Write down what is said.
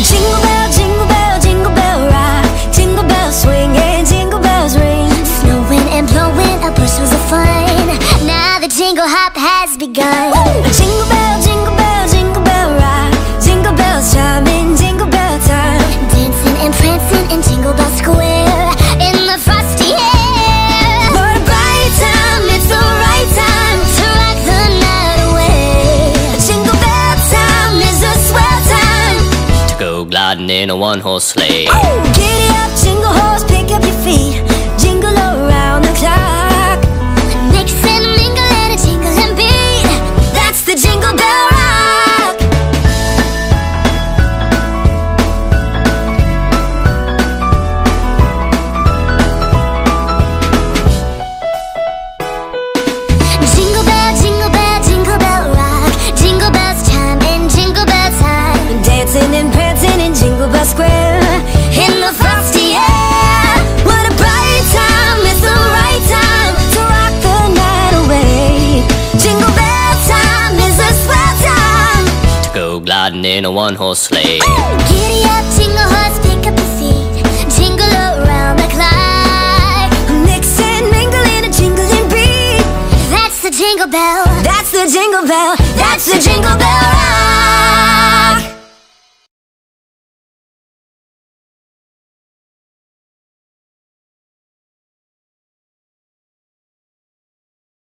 Jingle bell, jingle bell, jingle bell rock. Jingle bells swing and jingle bells ring. Snowing and blowing up bushels of fun. Now the jingle hop has begun. Jingle bell, jingle gliding in a one-horse sleigh. Giddy up, jingle horse, Square in the frosty air. What a bright time, it's the right time to rock the night away. Jingle bell time is a swell time to go gliding in a one horse sleigh. Giddy up, jingle horse, pick up the feet, jingle around the clock. Mix and mingle in a jingling beat. That's the jingle bell, that's the jingle bell, that's the jingle bell.